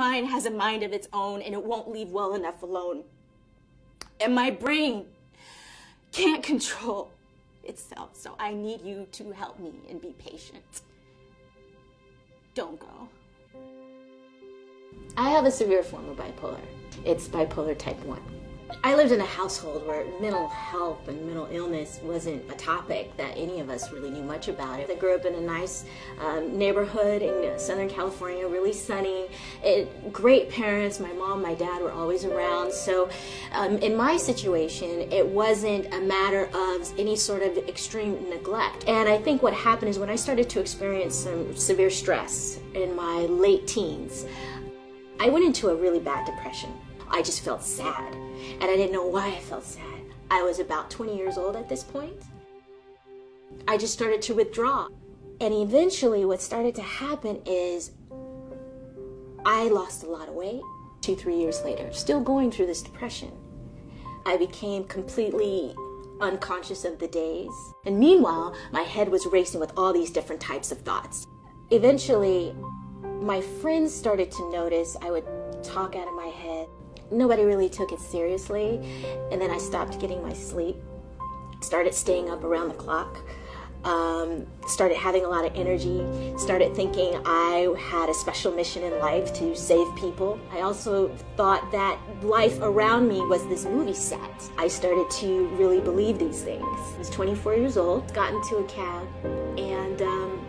mind has a mind of its own and it won't leave well enough alone. And my brain can't control itself, so I need you to help me and be patient. Don't go. I have a severe form of bipolar. It's bipolar type 1. I lived in a household where mental health and mental illness wasn't a topic that any of us really knew much about. I grew up in a nice um, neighborhood in Southern California, really sunny. It, great parents. My mom, my dad were always around. So, um, in my situation, it wasn't a matter of any sort of extreme neglect. And I think what happened is when I started to experience some severe stress in my late teens, I went into a really bad depression. I just felt sad. And I didn't know why I felt sad. I was about 20 years old at this point. I just started to withdraw. And eventually, what started to happen is I lost a lot of weight two, three years later, still going through this depression. I became completely unconscious of the days. And meanwhile, my head was racing with all these different types of thoughts. Eventually, my friends started to notice I would talk out of my head nobody really took it seriously. And then I stopped getting my sleep, started staying up around the clock, um, started having a lot of energy, started thinking I had a special mission in life to save people. I also thought that life around me was this movie set. I started to really believe these things. I was 24 years old, got into a cab, and um,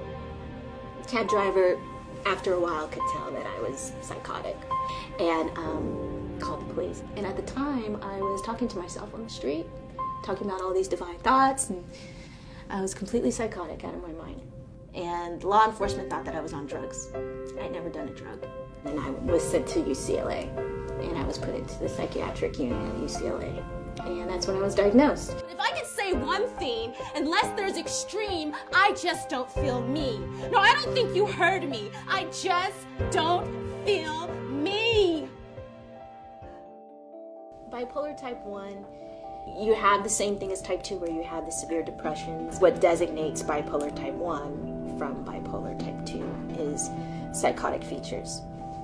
cab driver after a while could tell that I was psychotic. And um, called the police. And at the time, I was talking to myself on the street, talking about all these divine thoughts, and I was completely psychotic out of my mind. And law enforcement thought that I was on drugs. I'd never done a drug. And I was sent to UCLA, and I was put into the psychiatric unit at UCLA. And that's when I was diagnosed. If I can say one thing, unless there's extreme, I just don't feel me. No, I don't think you heard me. I just don't feel bipolar type 1, you have the same thing as type 2 where you have the severe depressions. What designates bipolar type 1 from bipolar type 2 is psychotic features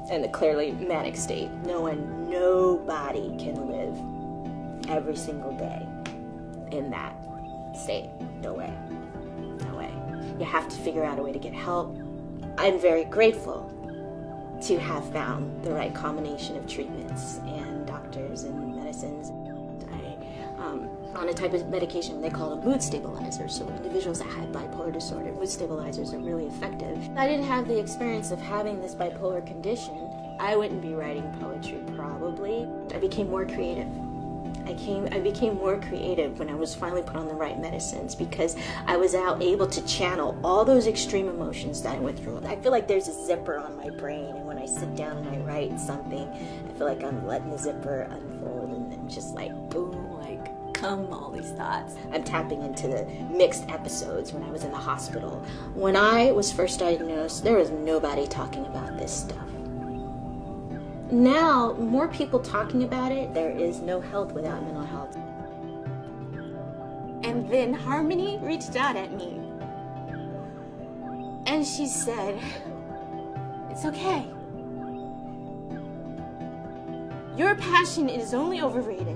and the clearly manic state. No one, nobody can live every single day in that state. No way. No way. You have to figure out a way to get help. I'm very grateful to have found the right combination of treatments and doctors and medicines. I, um, on a type of medication they call a mood stabilizer. So individuals that had bipolar disorder, mood stabilizers are really effective. If I didn't have the experience of having this bipolar condition. I wouldn't be writing poetry probably. I became more creative. I came I became more creative when I was finally put on the right medicines because I was out able to channel all those extreme emotions that I went through. I feel like there's a zipper on my brain and when I sit down and I write something, I feel like I'm letting the zipper unfold just like boom, like come all these thoughts. I'm tapping into the mixed episodes when I was in the hospital. When I was first diagnosed, there was nobody talking about this stuff. Now, more people talking about it, there is no health without mental health. And then Harmony reached out at me. And she said, It's okay. Your passion is only overrated.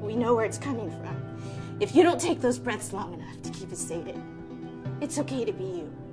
We know where it's coming from. If you don't take those breaths long enough to keep it sated, it's okay to be you.